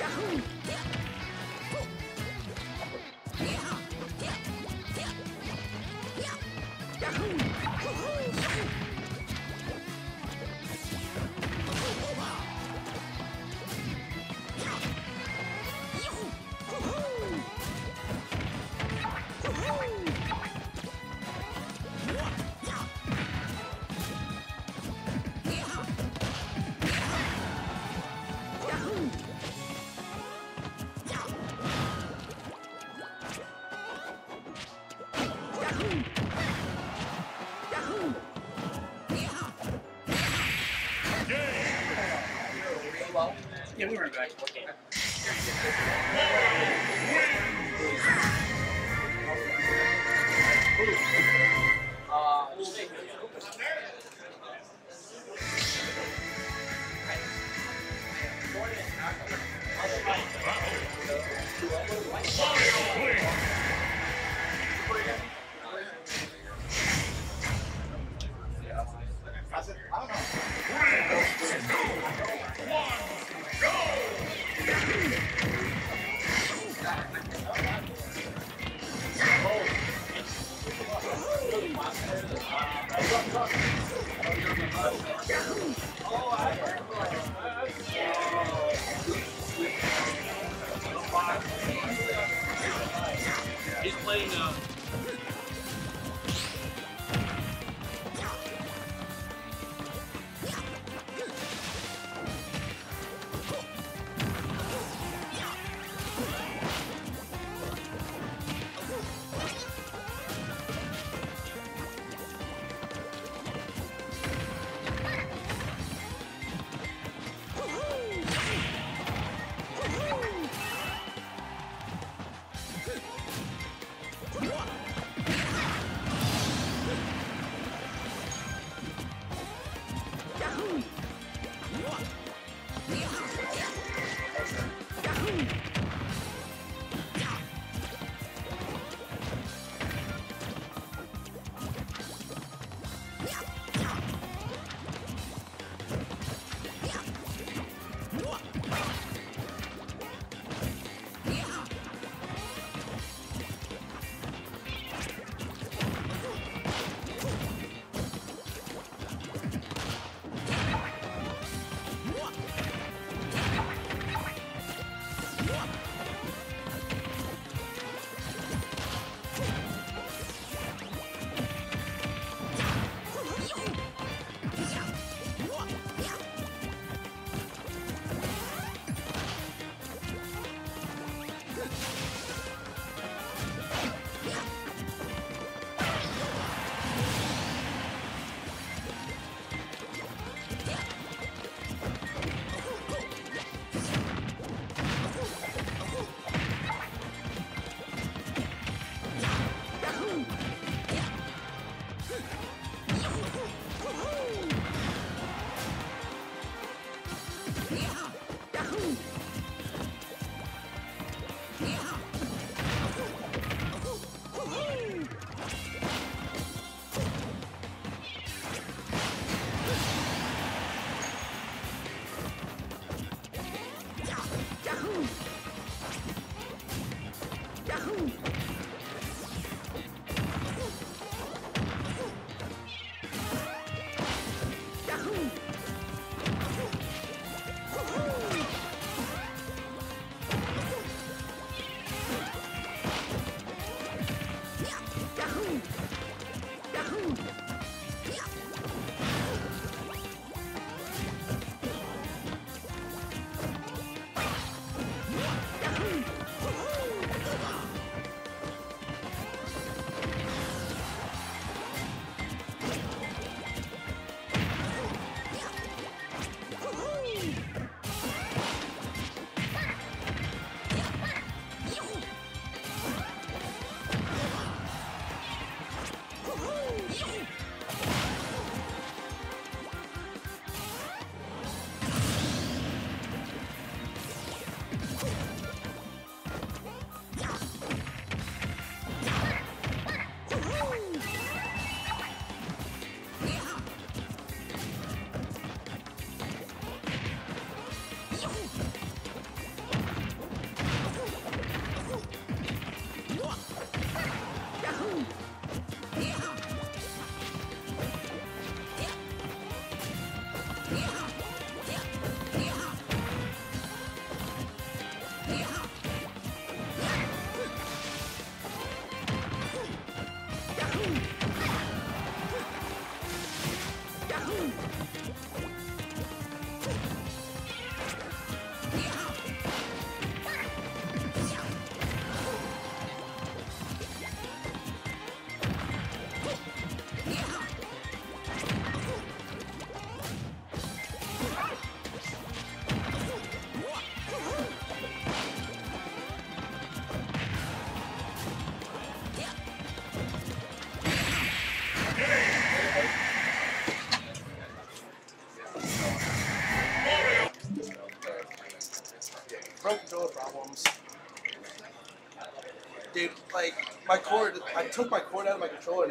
Yahoo! Back. He's playing. Yeah. My cord, I took my cord out of my controller and